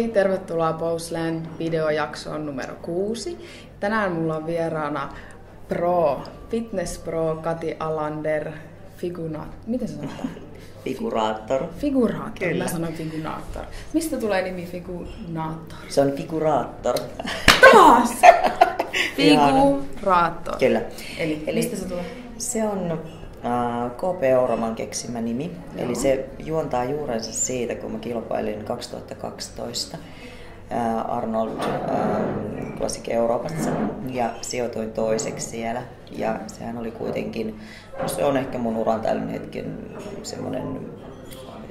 Hei, tervetuloa Postland videojaksoon numero kuusi. Tänään mulla on vieraana Pro, Fitness Pro Kati Alander, Figuna... Miten se sanotaan? Figuraattor. Figuraattor, Kyllä. mä sanon Figuraattor. Mistä tulee nimi Figuraattor? Se on figuraattor. Taas! Figuraattor. Kyllä. Eli, Eli mistä se tulee? Se on KP Euroman keksimä nimi. Joo. Eli se juontaa juurensa siitä, kun mä kilpailin 2012 äh, Arnold äh, Classic Euroopassa ja sijoituin toiseksi siellä. Ja sehän oli kuitenkin, no se on ehkä mun uran tällainen hetken semmoinen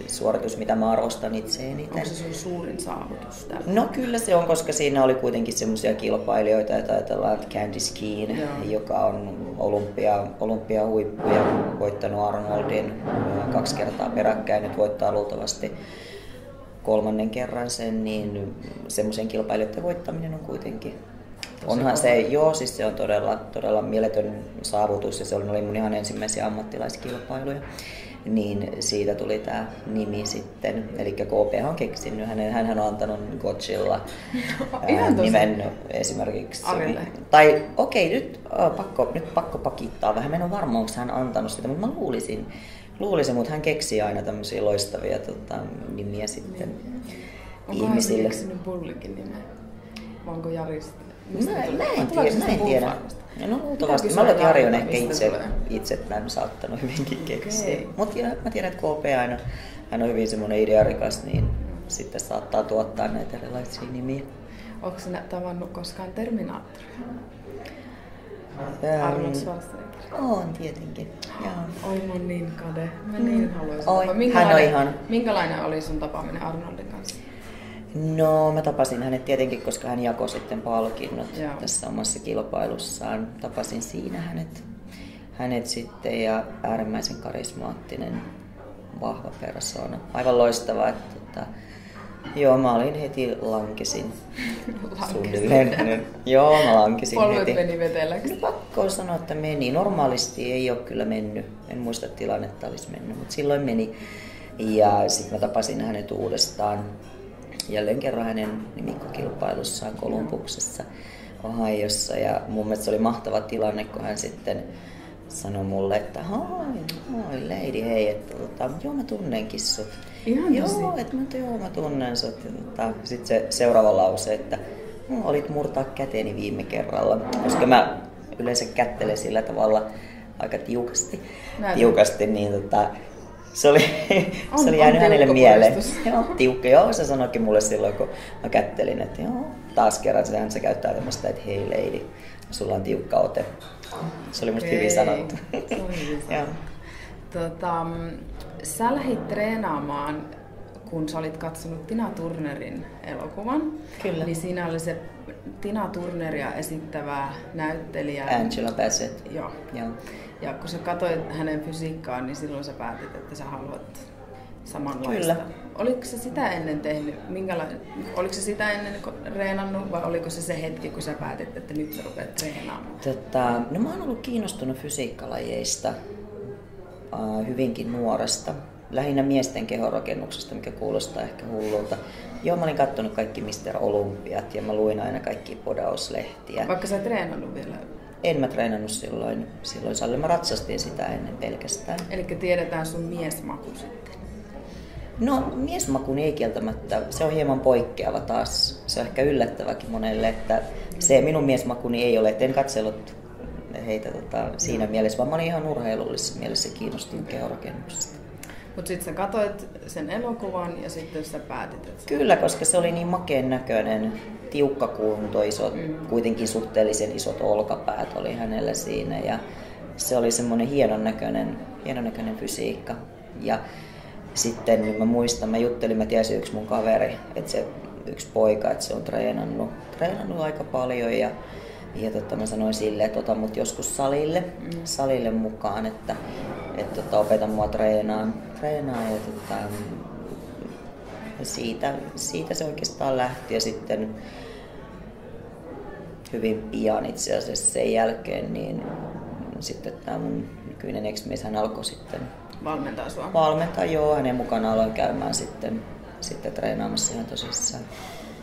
suoritus, mitä mä arvostan itse eniten. Onko se sun suurin saavutus täällä? No kyllä se on, koska siinä oli kuitenkin semmoisia kilpailijoita, että ajatellaan, että Candice Keen, Joo. joka on olympia, olympiahuippuja, voittanut Arnoldin ää, kaksi kertaa peräkkäin, nyt voittaa luultavasti kolmannen kerran sen, niin semmoisen kilpailijoiden voittaminen on kuitenkin Onhan se, joo, siis se on todella, todella mieletön saavutus ja se oli mun ihan ensimmäisiä ammattilaiskilpailuja. Niin siitä tuli tämä nimi sitten. Eli KP on keksinyt hänen, hän on antanut Gotchilla ihan tosi. nimen esimerkiksi. Arille. Tai okei, okay, nyt, oh, pakko, nyt pakko pakittaa vähän. Mä en ole varma, onko hän antanut sitä, mutta mä luulisin, luulisin mutta hän keksii aina tämmöisiä loistavia tota, nimiä sitten Onko hän ihmisille. keksinyt Bullikin nimen? Onko Jari sitten? Mistä Mä, mä en tiedä, mä en tiedä. No luultavasti. Mä että Jari on ehkä itse, itse tämän saattanut hyvinkin keksiä. Okei. Mutta mä tiedän, että KP aina, hän on hyvin semmoinen idearikas, niin sitten saattaa tuottaa näitä erilaisia nimiä. Onko sinä tavannut koskaan Terminaattoria? Ähm, Arnold Schwarzenegger. On tietenkin. Oi mun niin kade. Mä niin haluaisin. Mm. Oi, tapaa. hän on Minkälainen, ihana. minkälainen oli sun tapaaminen Arnoldin kanssa? No, mä tapasin hänet tietenkin, koska hän jakoi sitten palkinnot Joo. tässä omassa kilpailussaan. Tapasin siinä hänet, hänet sitten ja äärimmäisen karismaattinen, vahva persoona. Aivan loistava, että tota, joo, mä olin heti lankesin. Suunnilleen. joo, mä lankesin Polvet heti. meni veteläksi. No, pakko sanoa, että meni. Normaalisti ei ole kyllä mennyt. En muista että tilannetta olisi mennyt, mutta silloin meni. Ja sitten mä tapasin hänet uudestaan jälleen kerran hänen nimikkokilpailussaan Kolumbuksessa Ohiossa. Ja mun mielestä se oli mahtava tilanne, kun hän sitten sanoi mulle, että hoi, hoi lady, hei, että tota, joo mä tunnenkin sut. Ihan joo, tosi. että mä, joo, mä tunnen sut. Ja Tota, sitten se seuraava lause, että no, olit murtaa käteeni viime kerralla, koska mä yleensä kättelen sillä tavalla aika tiukasti, Näin. tiukasti niin tota, se oli, On- se oli jäänyt hänelle tiukka mieleen. Joo, tiukka. Joo, se sanoikin mulle silloin, kun mä kättelin, että joo, taas kerran sehän se käyttää tämmöistä, että hei lady, sulla on tiukka ote. Se oli musta hyvin Okei. sanottu. Se on hyvin sanottu. Tota, mm, sä lähdit treenaamaan, kun sä olit katsonut Tina Turnerin elokuvan. Kyllä. Niin siinä oli se Tina Turneria esittävä näyttelijä. Angela Bassett. Joo. Joo. Ja kun sä katsoit hänen fysiikkaan, niin silloin sä päätit, että sä haluat samanlaista. Kyllä. Oliko se sitä ennen tehnyt? Minkäla- oliko se sitä ennen reenannut vai oliko se se hetki, kun sä päätit, että nyt sä rupeat treenaamaan? Tota, no mä oon ollut kiinnostunut fysiikkalajeista äh, hyvinkin nuoresta. Lähinnä miesten kehonrakennuksesta, mikä kuulostaa ehkä hullulta. Joo, mä olin kattonut kaikki Mr. Olympiat ja mä luin aina kaikki podauslehtiä. Vaikka sä treenannut vielä. En mä treenannut silloin, silloin salilla. Mä ratsastin sitä ennen pelkästään. Eli tiedetään sun miesmaku sitten. No miesmakun ei kieltämättä, se on hieman poikkeava taas. Se on ehkä yllättäväkin monelle, että se minun miesmakuni ei ole, että en katsellut heitä tota, siinä mielessä, vaan mä olin ihan urheilullisessa mielessä kiinnostunut kehonrakennuksesta. Mut sit sä katsoit sen elokuvan ja sitten sä päätit, että. Kyllä, koska se oli niin makeen näköinen, tiukka kunto, isot, Mm. kuitenkin suhteellisen isot olkapäät oli hänellä siinä ja se oli semmoinen hienon näköinen, hienon näköinen fysiikka. Ja sitten niin mä muistan, mä juttelin, mä tiesin yksi mun kaveri, että se yksi poika, että se on treenannut, treenannut aika paljon ja ja tota, mä sanoin sille, että ota mut joskus salille, Mm. salille mukaan, että, että tota, opeta mua treenaan, treenaan ja tota, siitä, siitä se oikeastaan lähti ja sitten hyvin pian itse asiassa sen jälkeen, niin sitten tämä mun nykyinen ex-mies, hän alkoi sitten valmentaa sua. valmentaa, joo, hänen mukana aloin käymään sitten sitten treenaamassa ihan tosissaan.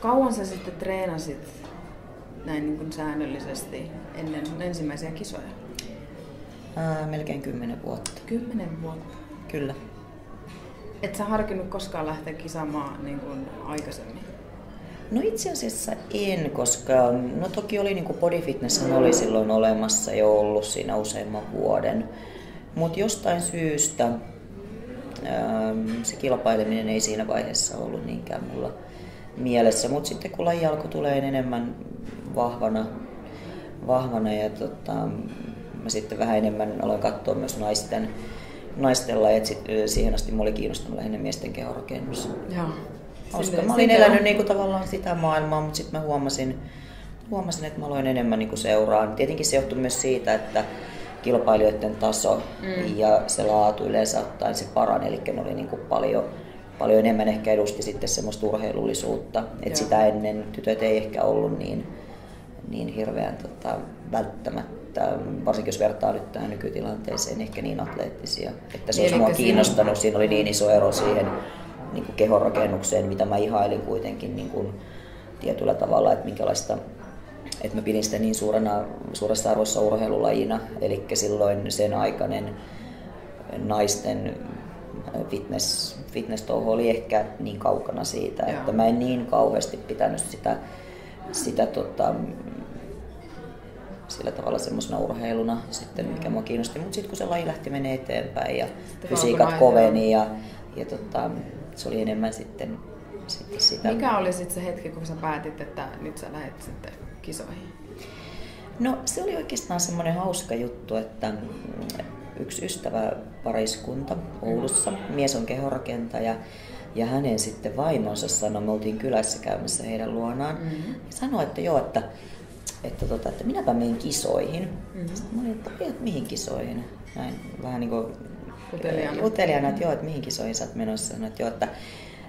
Kauan sä sitten treenasit näin niin kuin säännöllisesti ennen ensimmäisiä kisoja? Ää, melkein kymmenen vuotta. Kymmenen vuotta? Kyllä. Et sä harkinnut koskaan lähteä kisaamaan niin kuin aikaisemmin? No itse asiassa en, koska no toki oli niin kuin body fitness oli silloin olemassa jo ollut siinä useamman vuoden. Mutta jostain syystä ähm, se kilpaileminen ei siinä vaiheessa ollut niinkään mulla mielessä. Mutta sitten kun laji alkoi tulee enemmän vahvana, vahvana ja tota, mä sitten vähän enemmän aloin katsoa myös naisten, naisten lajit. Siihen asti mä olin kiinnostunut lähinnä miesten kehorakennus. Joo. Koska mä olin elänyt niin kuin tavallaan sitä maailmaa, mutta sitten mä huomasin, huomasin, että mä aloin enemmän niin kuin seuraan. Tietenkin se johtui myös siitä, että kilpailijoiden taso mm. ja se laatu yleensä ottaen se parani, eli ne oli niin kuin paljon, paljon enemmän ehkä edusti sitten semmoista urheilullisuutta. että sitä ennen tytöt ei ehkä ollut niin, niin hirveän tota, välttämättä, varsinkin jos vertaa nyt tähän nykytilanteeseen, ehkä niin atleettisia. Että se olisi mua kiinnostanut, siinä oli niin iso ero siihen niin kuin kehonrakennukseen, mitä mä ihailin kuitenkin niin kuin tietyllä tavalla, että minkälaista että mä pidin sitä niin suurena, suuressa arvossa urheilulajina, eli silloin sen aikainen naisten fitness, fitness oli ehkä niin kaukana siitä, Joo. että mä en niin kauheasti pitänyt sitä, sitä tota, sillä tavalla semmoisena urheiluna sitten, mikä mua kiinnosti. Mutta sitten kun se laji lähti menee eteenpäin ja fysiikat koveni ja, ja tota, se oli enemmän sitten, sitten sitä. Mikä oli sitten se hetki, kun sä päätit, että nyt sä lähdet sitten kisoihin? No se oli oikeastaan semmoinen hauska juttu, että yksi ystävä pariskunta Oulussa, mies on kehorakentaja ja hänen sitten vaimonsa sanoi, me oltiin kylässä käymässä heidän luonaan, mm-hmm. ja sanoi, että joo, että, että, tota, että minäpä menen kisoihin. Mm-hmm. Sitten mä olin, että, että mihin kisoihin? Näin vähän niin kuin uteliaana. uteliaana, että joo, että mihin kisoihin sä oot menossa. Sanoin, että joo, että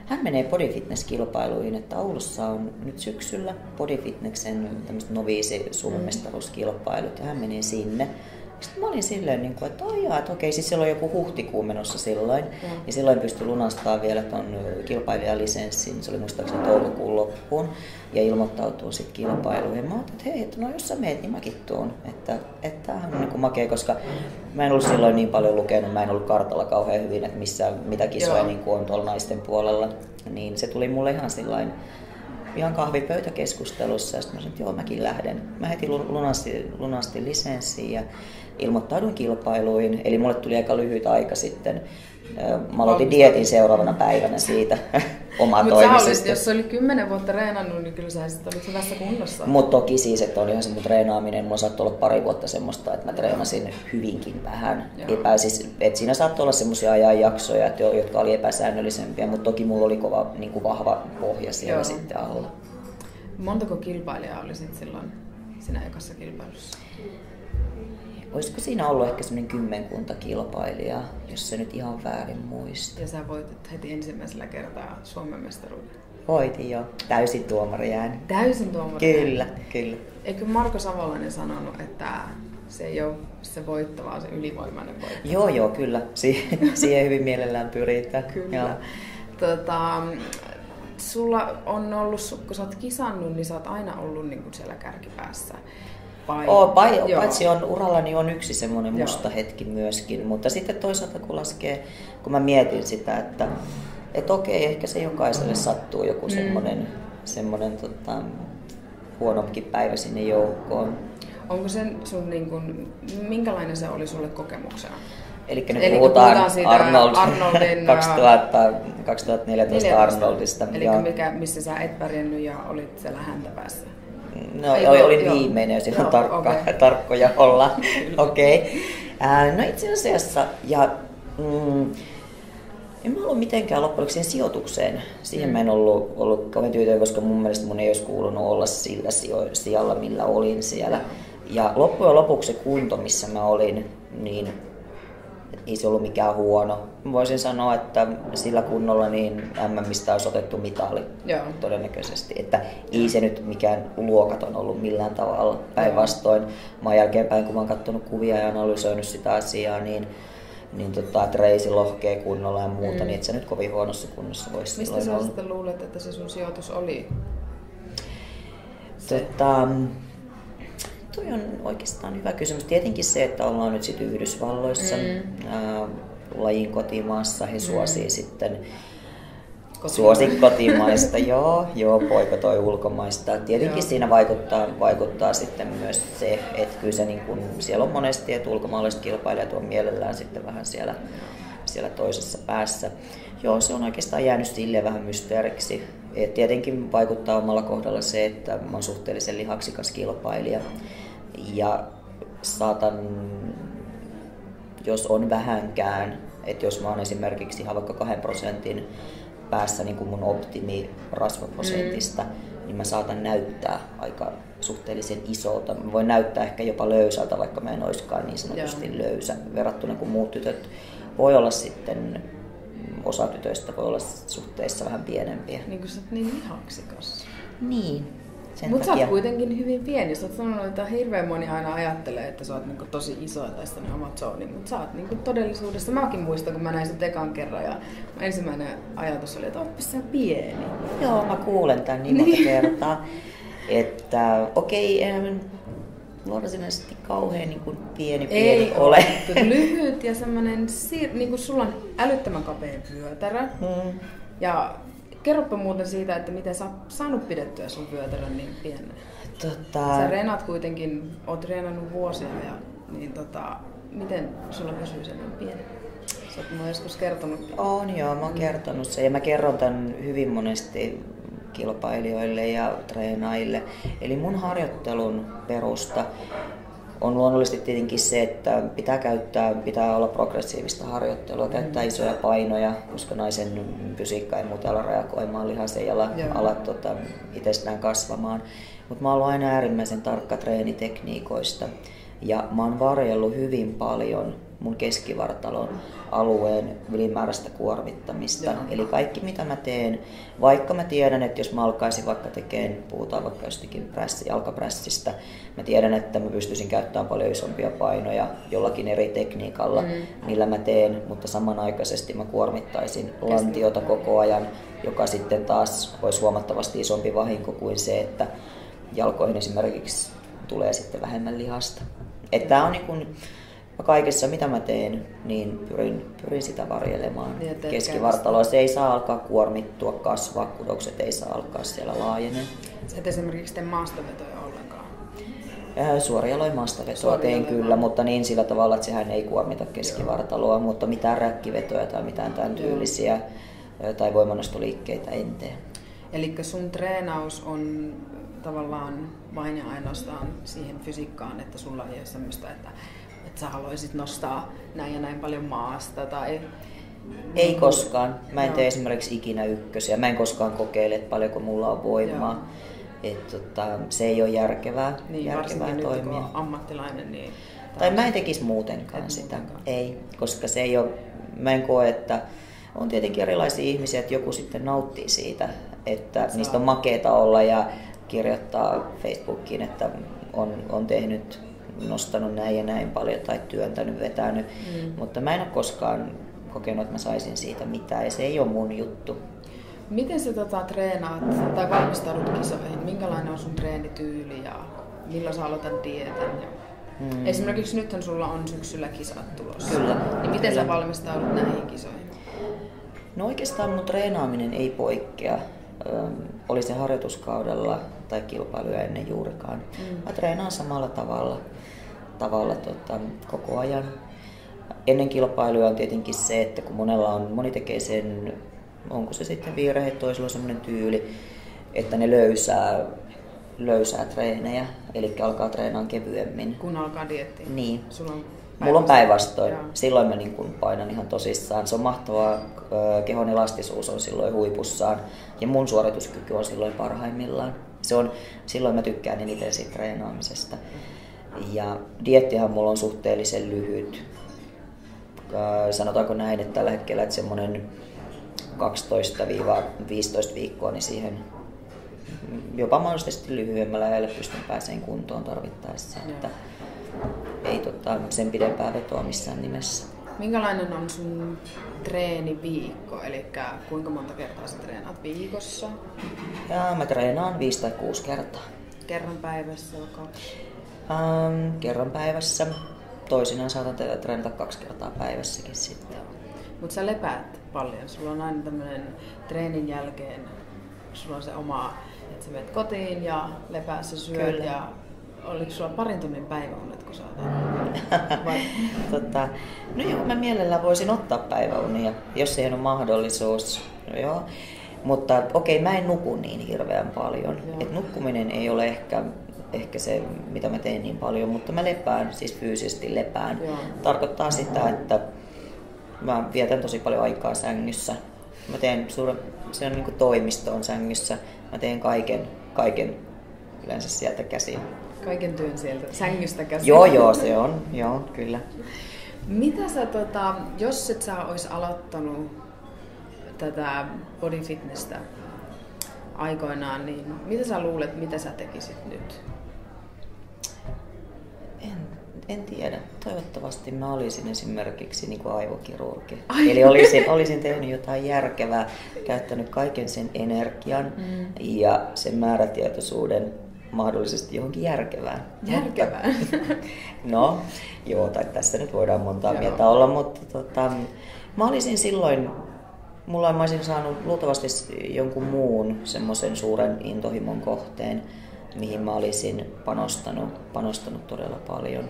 hän menee bodyfitness-kilpailuihin, että Oulussa on nyt syksyllä bodyfitnessen noviisi suomestaruuskilpailut ja hän menee sinne. Sitten mä olin silleen, niin kuin, että ojaa, että okei, siis silloin joku huhtikuun menossa silloin. Ja, ja silloin pystyi lunastamaan vielä tuon kilpailijalisenssin, se oli muistaakseni toukokuun loppuun. Ja ilmoittautuu sitten kilpailuihin. Mä ajattelin, että hei, että no jos sä meet, niin mäkin tuun. Että, että tämähän on niin kuin makea, koska mä en ollut silloin niin paljon lukenut, mä en ollut kartalla kauhean hyvin, että missä, mitä kisoja niin kuin on tuolla naisten puolella. Niin se tuli mulle ihan sillain ihan kahvipöytäkeskustelussa ja sitten mä sanoin, että joo mäkin lähden. Mä heti lunastin, lunastin lisenssiin ja ilmoittaudun kilpailuihin. Eli mulle tuli aika lyhyt aika sitten. Mä aloitin dietin seuraavana päivänä siitä omaa toimisesti. jos sä olit kymmenen vuotta reenannut, niin kyllä sä sitten olit hyvässä kunnossa. Mutta toki siis, että ihan se mun treenaaminen, mulla saattoi olla pari vuotta semmoista, että mä treenasin hyvinkin vähän. Epä, siis, et siinä saattoi olla semmoisia ajanjaksoja, jotka oli epäsäännöllisempiä, mutta toki mulla oli kova, niin kuin vahva pohja siellä Joo. sitten alla. Montako kilpailijaa oli sitten silloin siinä ekassa kilpailussa? Olisiko siinä ollut ehkä semmoinen kymmenkunta kilpailijaa, jos se nyt ihan väärin muista. Ja sä voitit heti ensimmäisellä kertaa Suomen mestaruuden. Voitin jo, täysin tuomari jääni. Täysin tuomari Kyllä, kyllä. Eikö Marko Savolainen sanonut, että se ei ole se voitto, vaan se ylivoimainen voitto? Joo, joo, kyllä. Si- siihen hyvin mielellään pyritään. kyllä. Joo. Tota, sulla on ollut, kun sä oot kisannut, niin sä oot aina ollut niin kuin siellä kärkipäässä. Vai, oh, pai, paitsi on urallani on yksi semmoinen musta hetki myöskin, mutta sitten toisaalta kun laskee, kun mä mietin sitä, että et okei, ehkä se jokaiselle sattuu joku mm. semmoinen, semmoinen tota, huonompi päivä sinne joukkoon. Onko se sun, niin kun, minkälainen se oli sulle kokemuksena? Eli nyt Eli puhutaan, puhutaan siitä Arnold, Arnoldin 2000, 2014 14. Arnoldista. Eli mikä, missä sä et pärjännyt ja olit siellä häntä päässä. No Ei, oli, oli viimeinen, jos ihan tarkka, okay. tarkkoja olla. Okei. Okay. no itse asiassa, ja mm, en mä ollut mitenkään loppujen siihen sijoitukseen. Siihen mm. mä en ollut, ollut kovin tyytyväinen, koska mun mielestä mun ei olisi kuulunut olla sillä sijalla, millä olin siellä. Ja loppujen lopuksi se kunto, missä mä olin, niin ei se ollut mikään huono. Voisin sanoa, että sillä kunnolla niin MMistä olisi otettu mitali Joo. todennäköisesti. Että ei se nyt mikään luokaton ollut millään tavalla. Päinvastoin, mä jälkeenpäin kun mä oon katsonut kuvia ja analysoinut sitä asiaa, niin niin tota, että reisi lohkee kunnolla ja muuta, Mm. niin et sä nyt kovin huonossa kunnossa voisi Mistä sä sitten luulet, että se sun sijoitus oli? Tota, toi on oikeastaan hyvä kysymys. Tietenkin se, että ollaan nyt sitten Yhdysvalloissa, Mm. ää, lajin kotimaassa, he suosii sitten Kotimaista. Kotimaista, joo, joo, poika toi ulkomaista. Tietenkin Joo. siinä vaikuttaa, vaikuttaa sitten myös se, että kyllä se niin kun, siellä on monesti, että ulkomaalaiset kilpailijat on mielellään sitten vähän siellä, siellä toisessa päässä. Joo, se on oikeastaan jäänyt silleen vähän mysteeriksi. Et tietenkin vaikuttaa omalla kohdalla se, että mä oon suhteellisen lihaksikas kilpailija. Ja saatan jos on vähänkään, että jos mä oon esimerkiksi ihan vaikka kahden prosentin päässä niin kuin mun optimi rasvaprosentista, mm. niin mä saatan näyttää aika suhteellisen isolta. Mä voin näyttää ehkä jopa löysältä, vaikka mä en olisikaan niin sanotusti Joo. löysä verrattuna kuin muut tytöt. Voi olla sitten, osa tytöistä voi olla suhteessa vähän pienempiä. Niin kuin sä oot niin lihaksikas. Niin, sen Mutta sä oot kuitenkin hyvin pieni. Sä oot sanonut, että hirveän moni aina ajattelee, että sä oot niinku tosi iso ja tästä ne Amazoni. Mutta sä oot niinku todellisuudessa, mäkin muistan, kun mä näin sut ekan kerran ja ensimmäinen ajatus oli, että ootpas sä pieni. Joo, mä kuulen tämän niin monta kertaa. Että okei, mä varsinaisesti kauhean niin kuin pieni pieni Ei ole. ole. Lyhyt ja semmonen, sir- niinku sulla on älyttömän kapea vyötärö. Mm. Ja kerropa muuten siitä, että miten sä oot saanut pidettyä sun vyötärön niin pienen. Tota, Sä reenaat kuitenkin, oot reenannut vuosia ja niin tota, miten sulla pysyy sen niin pieni? Sä oot joskus kertonut. on joo, mä oon kertonut sen ja mä kerron tämän hyvin monesti kilpailijoille ja treenaajille. Eli mun harjoittelun perusta on luonnollisesti tietenkin se, että pitää käyttää, pitää olla progressiivista harjoittelua, käyttää isoja painoja, koska naisen fysiikka ei muuten ala reagoimaan, lihas ei ala, Joo. ala tota, itsestään kasvamaan. Mutta mä oon aina äärimmäisen tarkka treenitekniikoista ja mä oon varjellut hyvin paljon mun keskivartalon alueen ylimääräistä kuormittamista. Joo. Eli kaikki mitä mä teen, vaikka mä tiedän, että jos mä alkaisin vaikka tekemään, puhutaan vaikka jostakin prässi, jalkaprässistä, mä tiedän, että mä pystyisin käyttämään paljon isompia painoja jollakin eri tekniikalla, Mm. millä mä teen, mutta samanaikaisesti mä kuormittaisin lantiota koko ajan, joka sitten taas olisi huomattavasti isompi vahinko kuin se, että jalkoihin esimerkiksi tulee sitten vähemmän lihasta. Että tää on niin mä kaikessa mitä mä teen, niin pyrin, pyrin sitä varjelemaan. Niin, Keskivartaloa se ei saa alkaa kuormittua, kasvaa, kudokset ei saa alkaa siellä laajenee. Sä et esimerkiksi tee maastavetoja ollenkaan. Ää, Suoria loimaastavetoa Suoria teen loimaa. kyllä, mutta niin sillä tavalla, että sehän ei kuormita keskivartaloa, mutta mitään räkkivetoja tai mitään tämän tyylisiä ää, tai voimannostoliikkeitä en tee. Eli sun treenaus on tavallaan vain ja ainoastaan siihen fysiikkaan, että sulla ei ole semmoista, että, että sä haluaisit nostaa näin ja näin paljon maasta tai... Ei koskaan. Mä en Joo. tee esimerkiksi ikinä ykkösiä. Mä en koskaan kokeile, että paljonko mulla on voimaa. Et, tota, se ei ole järkevää, Niin, järkevää nyt toimia. on ammattilainen, niin... Tai mä en tekisi muutenkaan Et sitä. muutenkaan. Ei, koska se ei ole, mä en koe, että on tietenkin erilaisia ihmisiä, että joku sitten nauttii siitä, että Saa. niistä on makeeta olla ja kirjoittaa Facebookiin, että on, on tehnyt, nostanut näin ja näin paljon tai työntänyt, vetänyt. Mm. Mutta mä en ole koskaan kokenut, että mä saisin siitä mitään ja se ei ole mun juttu. Miten sä tota, treenaat tai valmistaudut kisoihin? Minkälainen on sun treenityyli ja milloin sä aloitat dietan? Ja... Mm. Esimerkiksi nythän sulla on syksyllä kisat tulossa. Kyllä. Niin miten sä Kyllä. valmistaudut näihin kisoihin? No oikeastaan mun treenaaminen ei poikkea. Öm, oli se harjoituskaudella tai kilpailuja ennen juurikaan. Mm. Mä treenaan samalla tavalla, tavalla tota, koko ajan. Ennen kilpailuja on tietenkin se, että kun monella on, moni tekee sen, onko se sitten virhe, toisella on semmoinen tyyli, että ne löysää, löysää treenejä, eli alkaa treenaan kevyemmin. Kun alkaa dieettiä? Niin. Sulla on Mulla on päinvastoin. Silloin mä niin kun painan ihan tosissaan. Se on mahtavaa. Kehon elastisuus on silloin huipussaan ja mun suorituskyky on silloin parhaimmillaan. Se on, silloin mä tykkään eniten siitä treenaamisesta. Ja diettihan mulla on suhteellisen lyhyt. Sanotaanko näin, että tällä hetkellä että semmoinen 12-15 viikkoa, niin siihen jopa mahdollisesti lyhyemmällä ajalla pystyn pääseen kuntoon tarvittaessa. Että ei tota, sen pidempää vetoa missään nimessä. Minkälainen on sun treeniviikko, eli kuinka monta kertaa sä treenaat viikossa? Ja mä treenaan viisi tai kuusi kertaa. Kerran päivässä vai Ähm, kerran päivässä. Toisinaan saatan treenata kaksi kertaa päivässäkin sitten. Mutta sä lepäät paljon. Sulla on aina tämmönen treenin jälkeen, sulla on se oma, että sä menet kotiin ja lepäässä syöt Kyllä. ja oliko sulla parin tunnin päiväunet, kun sä Vai? tota, no joo, mä mielellään voisin ottaa päiväunia, jos siihen on mahdollisuus. No joo. Mutta okei, okay, mä en nuku niin hirveän paljon. Et nukkuminen ei ole ehkä, ehkä se, mitä mä teen niin paljon, mutta mä lepään, siis fyysisesti lepään. Joo. Tarkoittaa sitä, että mä vietän tosi paljon aikaa sängyssä. Mä teen suure, se on niin toimistoon sängyssä. Mä teen kaiken, kaiken yleensä sieltä käsin. Kaiken työn sieltä sängystä käsin. Joo, joo, se on. Joo, kyllä. Mitä sä, tota, jos et sä ois aloittanut tätä body fitnessä aikoinaan, niin mitä sä luulet, mitä sä tekisit nyt? En, en tiedä. Toivottavasti mä olisin esimerkiksi niin kuin aivokirurgi. Ai. Eli olisin, olisin tehnyt jotain järkevää, käyttänyt kaiken sen energian mm. ja sen määrätietoisuuden mahdollisesti johonkin järkevään. Järkevään? no, joo, tai tässä nyt voidaan montaa joo. mieltä olla, mutta tota, mä olisin silloin, mulla mä olisin saanut luultavasti jonkun muun semmoisen suuren intohimon kohteen, mihin mä olisin panostanut, panostanut todella paljon.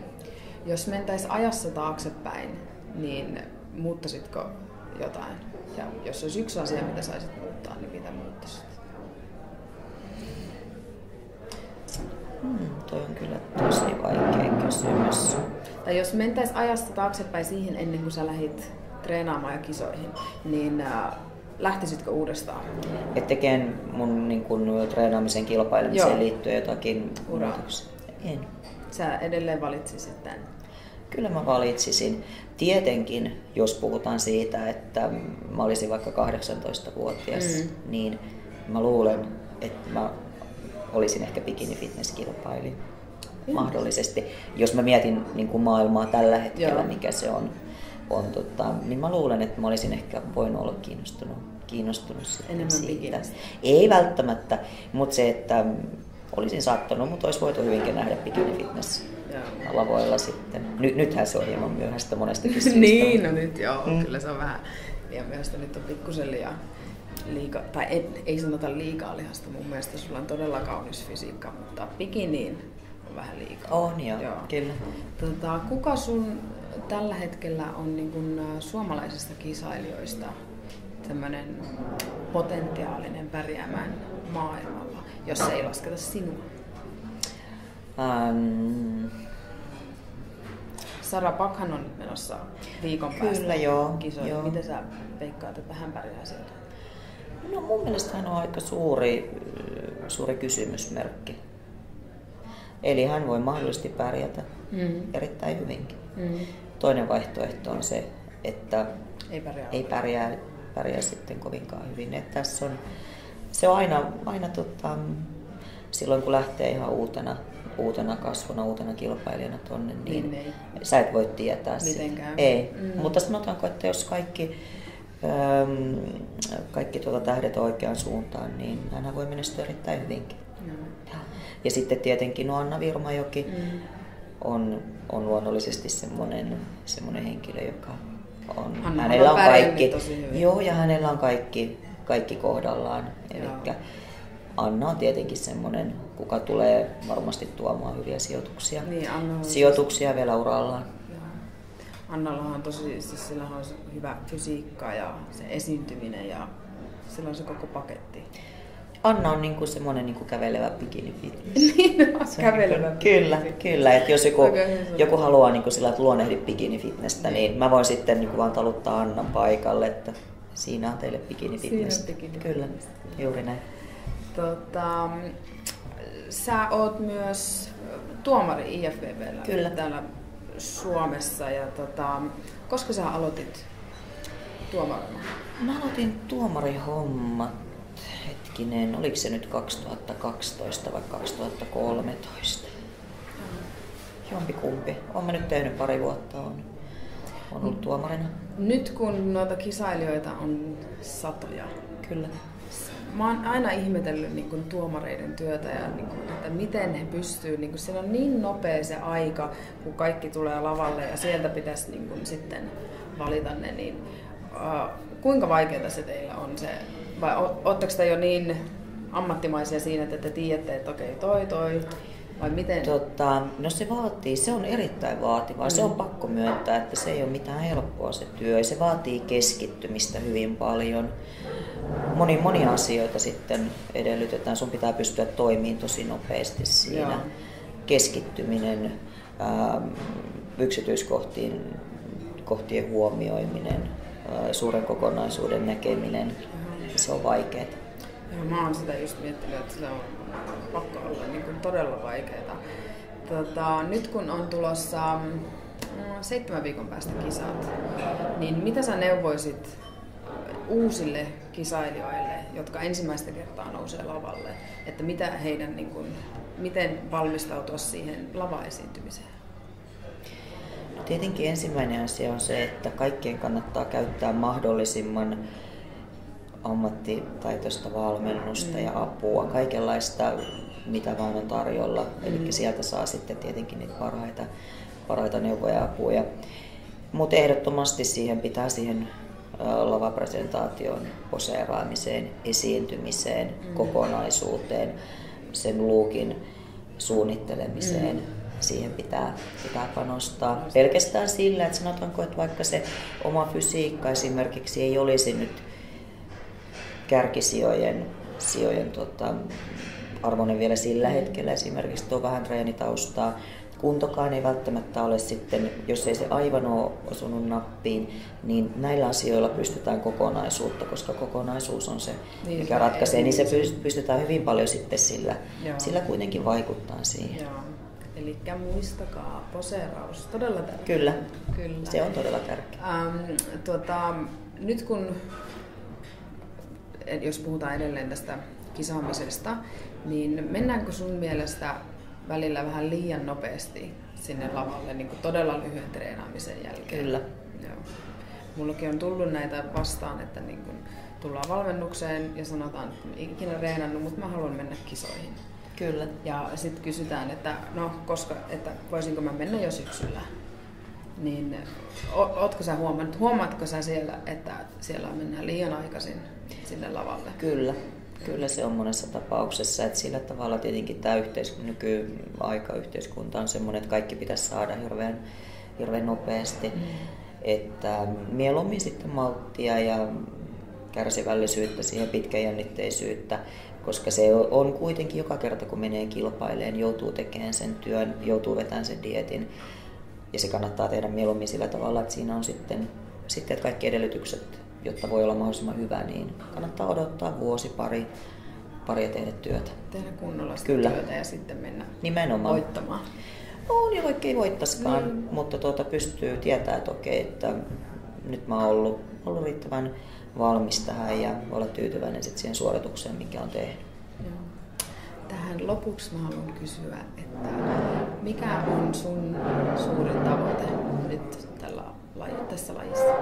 Jos mentäis ajassa taaksepäin, niin muuttaisitko jotain? Ja jos olisi yksi asia, mitä saisit muuttaa, niin mitä muuttaisit? Hmm, toi on kyllä tosi vaikea kysymys. Tai jos mentäis ajasta taaksepäin siihen ennen kuin sä lähit treenaamaan ja kisoihin, niin äh, lähtisitkö uudestaan? Et tekeen mun niin kun, treenaamisen kilpailemiseen Joo. liittyen jotakin muutoksia? En. Sä edelleen valitsisit tämän? Kyllä mä valitsisin. Tietenkin, jos puhutaan siitä, että mä olisin vaikka 18-vuotias, mm. niin mä luulen, että mä olisin ehkä bikini fitness kilpailija mm. mahdollisesti. Jos mä mietin niin kuin maailmaa tällä hetkellä, Joo. mikä se on, on tota, niin mä luulen, että mä olisin ehkä voinut olla kiinnostunut, kiinnostunut Enemmän siitä. Ei välttämättä, mutta se, että olisin saattanut, mutta olisi voitu hyvinkin nähdä bikini fitness lavoilla sitten. Nyt, nythän se on hieman myöhäistä monestakin syystä. niin, no nyt joo, mm. kyllä se on vähän liian myöhäistä. Nyt on pikkusen liian liika, tai ei, ei sanota liikaa lihasta. Mun mielestä sulla on todella kaunis fysiikka, mutta bikiniin on vähän liikaa. On joo, joo. kyllä. Tota, kuka sun tällä hetkellä on niin kun, suomalaisista kisailijoista tämmöinen potentiaalinen pärjäämään maailmalla, jos ei lasketa sinua? Um, Sara Pakhan on nyt menossa viikon Kyllä, päästä joo, kisoihin. Joo. Miten sä veikkaat, että hän pärjää sieltä? No mun mielestä hän on aika suuri, suuri kysymysmerkki. Eli hän voi mahdollisesti pärjätä mm. erittäin hyvinkin. Mm. Toinen vaihtoehto on se, että ei pärjää, ei pärjää, pärjää sitten kovinkaan hyvin. Että tässä on, se on aina, aina tota, silloin kun lähtee ihan uutena, uutena kasvuna, uutena kilpailijana tonne, niin, niin sä et voi tietää sitä. Ei, mm. mutta sanotaanko, että jos kaikki kaikki tuota tähdet oikeaan suuntaan, niin hän voi menestyä erittäin hyvinkin. Mm. Ja sitten tietenkin no Anna Virmajoki mm. on, on luonnollisesti semmoinen, semmoinen henkilö, joka on, Anna hänellä on kaikki, joo, ja hänellä on kaikki, kaikki kohdallaan. Eli Anna on tietenkin semmoinen, kuka tulee varmasti tuomaan hyviä sijoituksia, niin, Anna sijoituksia vielä urallaan. Annalla on tosi, siis sillä on hyvä fysiikka ja se esiintyminen ja sillä on se koko paketti. Anna on niinku semmoinen niinku kävelevä bikini fitness. niin, on kävelevä Kyllä, kyllä. Että jos joku, joku haluaa niinku sillä, että luonnehdi bikini fitnessä, niin. mä voin sitten niinku vaan taluttaa Annan paikalle, että siinä on teille bikini fitness. Kyllä, juuri näin. Tota, sä oot myös tuomari IFBBllä. Kyllä. Täällä Suomessa. Ja tota, koska sä aloitit tuomarina? Mä aloitin tuomarihommat, hetkinen, oliko se nyt 2012 vai 2013? Mm. Jompikumpi. Olen mä nyt tehnyt pari vuotta on. on ollut tuomarina. Nyt kun noita kisailijoita on satoja, Kyllä. Mä oon aina ihmetellyt niin kuin, tuomareiden työtä ja niin kuin, että miten he pystyy, niin kuin, siinä on niin nopea se aika, kun kaikki tulee lavalle ja sieltä pitäisi niin kuin, sitten valita ne, niin uh, kuinka vaikeaa se teillä on se, vai ootteko te jo niin ammattimaisia siinä, että te tiedätte, että okei toi toi, vai miten? Tota, no se vaatii, se on erittäin vaativaa. Mm. Se on mm. pakko myöntää, että se ei ole mitään helppoa se työ. Se vaatii keskittymistä hyvin paljon. Moni, monia asioita sitten edellytetään. Sun pitää pystyä toimimaan tosi nopeasti siinä. Joo. Keskittyminen, ää, yksityiskohtiin kohtien huomioiminen, ää, suuren kokonaisuuden näkeminen. Se on vaikeaa. Joo, mä oon sitä just miettinyt, että se on pakko olla niin kuin todella vaikeaa. Tota, nyt kun on tulossa mm, seitsemän viikon päästä kisat, niin mitä sä neuvoisit uusille kisailijoille, jotka ensimmäistä kertaa nousee lavalle, että mitä heidän, niin kuin, miten valmistautua siihen lavaesiintymiseen? No tietenkin ensimmäinen asia on se, että kaikkien kannattaa käyttää mahdollisimman ammattitaitoista valmennusta mm. ja apua, kaikenlaista mitä vaan on tarjolla. Mm. Eli sieltä saa sitten tietenkin niitä parhaita, parhaita neuvoja ja apuja. Mutta ehdottomasti siihen pitää siihen lavapresentaation, poseeraamiseen, esiintymiseen, mm. kokonaisuuteen, sen luukin suunnittelemiseen. Mm. Siihen pitää, pitää panostaa. Pelkästään sillä, että sanotaanko, että vaikka se oma fysiikka esimerkiksi ei olisi nyt kärkisijojen sijojen, tota, arvoinen vielä sillä hetkellä. Esimerkiksi tuo vähän treenitaustaa. Kuntokaan ei välttämättä ole sitten, jos ei se aivan ole osunut nappiin, niin näillä asioilla pystytään kokonaisuutta, koska kokonaisuus on se, niin, mikä ratkaisee, niin se pystytään hyvin paljon sitten sillä, sillä kuitenkin vaikuttaa siihen. Joo. Eli muistakaa, poseeraus, todella tärkeää. Kyllä, Kyllä. se on todella tärkeää. Ähm, tuota, nyt kun, jos puhutaan edelleen tästä kisaamisesta, niin mennäänkö sun mielestä välillä vähän liian nopeasti sinne lavalle niin kuin todella lyhyen treenaamisen jälkeen? Kyllä. Joo. Mullakin on tullut näitä vastaan, että niin kuin tullaan valmennukseen ja sanotaan, että en ikinä treenannut, mutta mä haluan mennä kisoihin. Kyllä. Ja sitten kysytään, että no, koska, että voisinko mä mennä jo syksyllä. Niin ootko sä huomannut, huomaatko sä siellä, että siellä mennään liian aikaisin sinne lavalle? Kyllä, Kyllä se on monessa tapauksessa, että sillä tavalla tietenkin tämä yhteiskunta, nykyaika yhteiskunta on semmoinen, että kaikki pitäisi saada hirveän, hirveän nopeasti. Mm. Että mieluummin sitten malttia ja kärsivällisyyttä, siihen pitkäjännitteisyyttä, koska se on kuitenkin joka kerta, kun menee kilpaileen, joutuu tekemään sen työn, joutuu vetämään sen dietin. Ja se kannattaa tehdä mieluummin sillä tavalla, että siinä on sitten, sitten että kaikki edellytykset jotta voi olla mahdollisimman hyvä, niin kannattaa odottaa vuosi, pari, pari ja tehdä työtä. Tehdä kunnolla sitä Kyllä. työtä ja sitten mennä Nimenomaan. voittamaan. On ja vaikka ei voittaskaan, niin. mutta tuota pystyy tietää, että okei, että nyt mä oon ollut, ollut riittävän valmis tähän ja olla tyytyväinen sit siihen suoritukseen, mikä on tehnyt. Joo. Tähän lopuksi mä haluan kysyä, että mikä on sun suurin tavoite nyt tällä, tässä lajissa?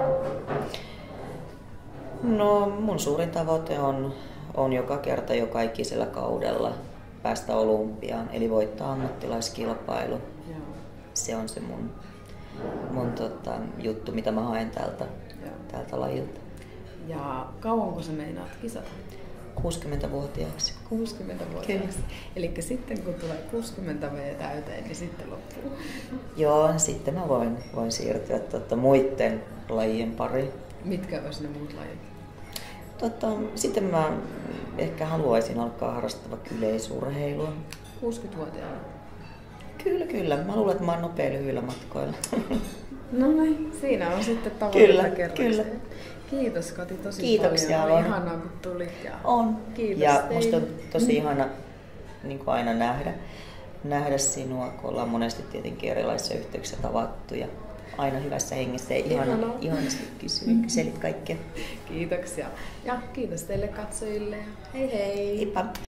No mun suurin tavoite on, on joka kerta jo kaikisella kaudella päästä olympiaan, eli voittaa ammattilaiskilpailu. Joo. Se on se mun, mun tota, juttu, mitä mä haen tältä, tältä lajilta. Ja kauanko sä meinaat kisata? 60-vuotiaaksi. 60-vuotiaaksi. Eli sitten kun tulee 60 V täyteen, niin sitten loppuu. Joo, sitten mä voin, voin siirtyä tota, muiden lajien pariin. Mitkä olisi ne muut lajit? Tota, sitten mä ehkä haluaisin alkaa harrastaa yleisurheilua. 60-vuotiaana? Kyllä, kyllä. Mä luulen, että mä oon nopea lyhyillä matkoilla. No niin, siinä on sitten tavoitetta Kyllä, kyllä. Kiitos Kati tosi Kiitoksia, paljon. On. Ihanaa kun tulit. Ja on. Kiitos ja teille. musta on tosi mm. ihana niin kuin aina nähdä, nähdä sinua, kun ollaan monesti tietenkin erilaisissa yhteyksissä tavattu. Ja aina hyvässä hengessä ja ihana, ihanasti kysyä, kyselit kaikkea. Kiitoksia. Ja kiitos teille katsojille. Hei hei! Heippa!